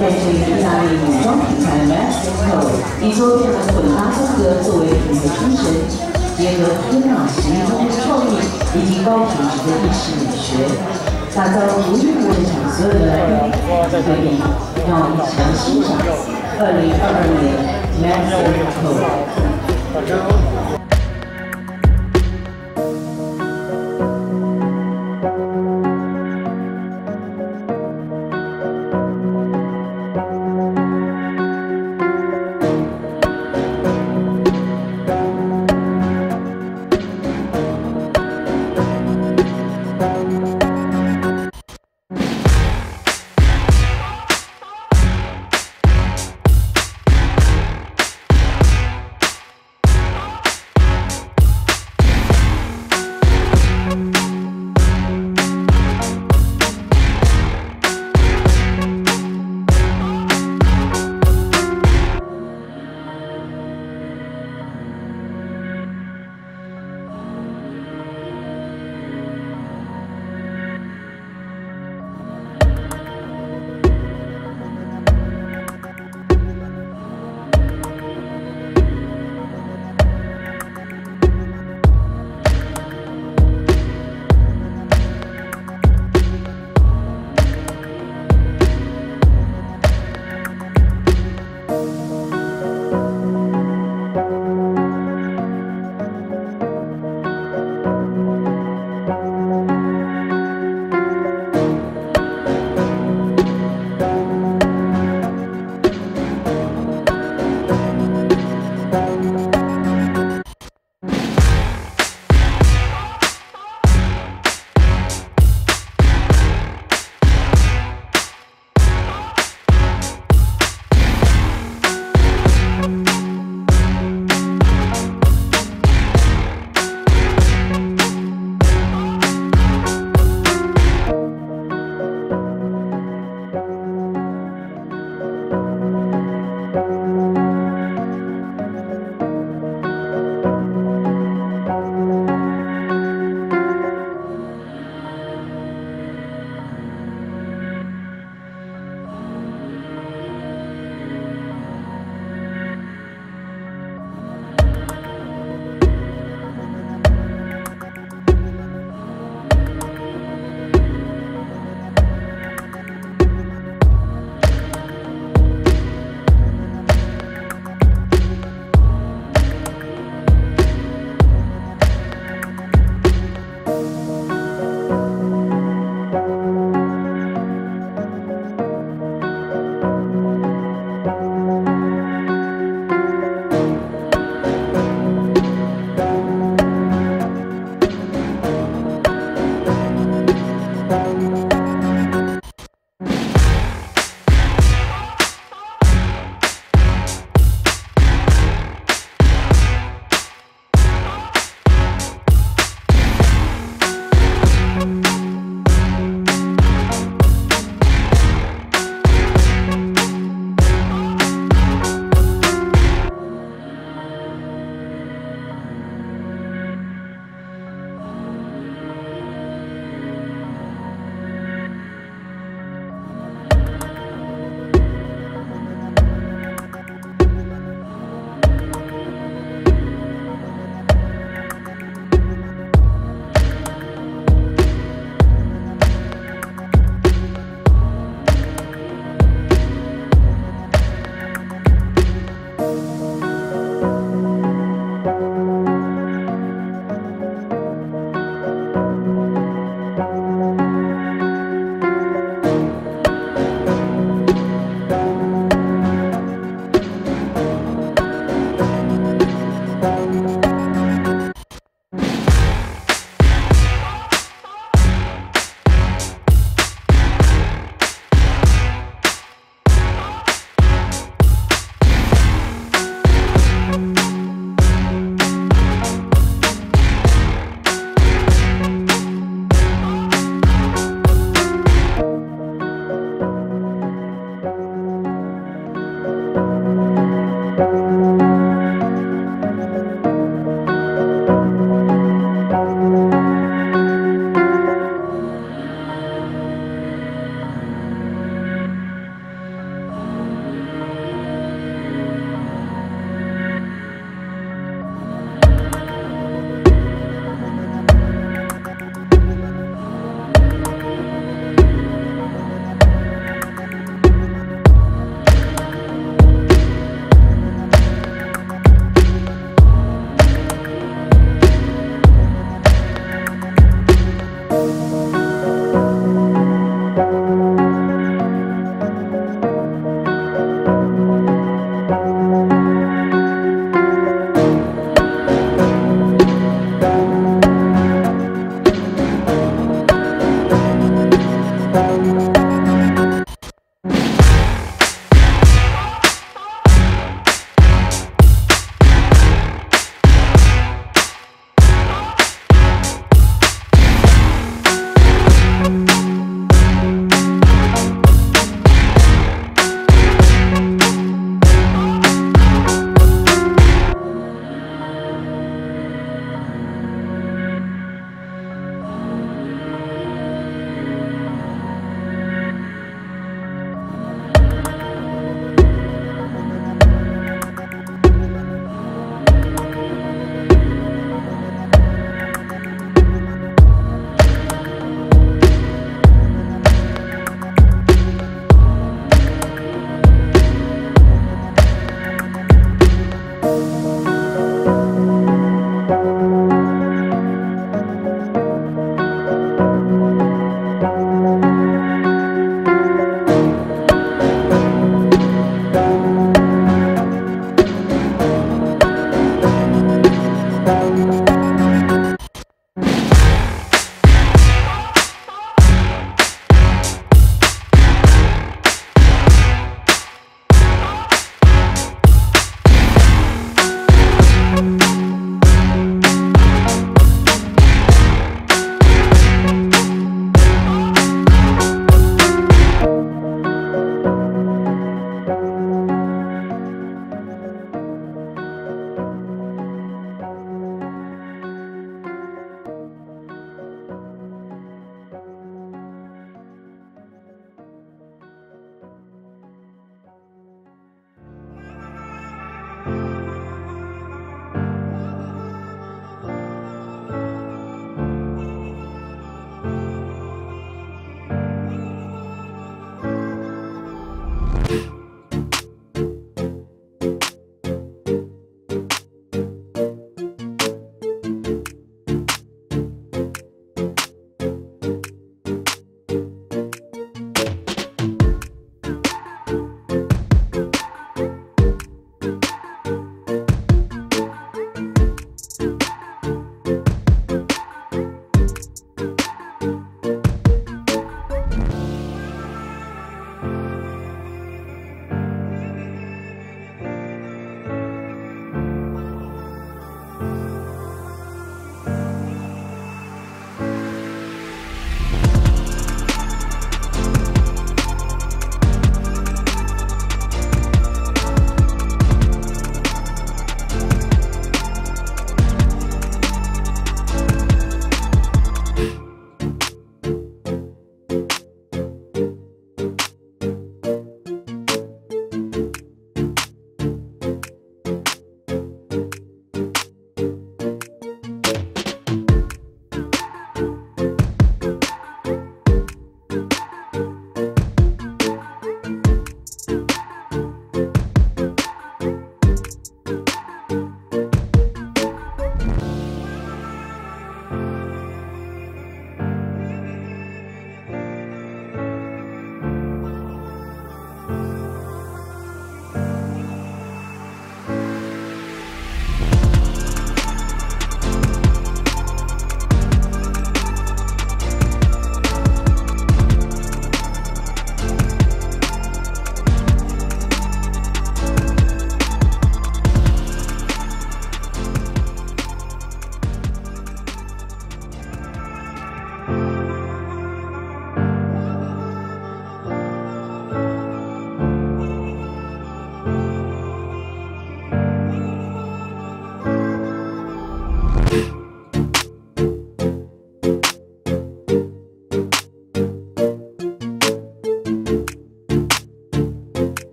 一九八六年，带着意大利女装品牌 Mexico，以多变的混搭风格作为品牌精神，结合天马行空的创意以及高品质的意式美学，打造独一无二的场所有的来宾。所以，让我们一起来欣赏二零二二年 Mexico。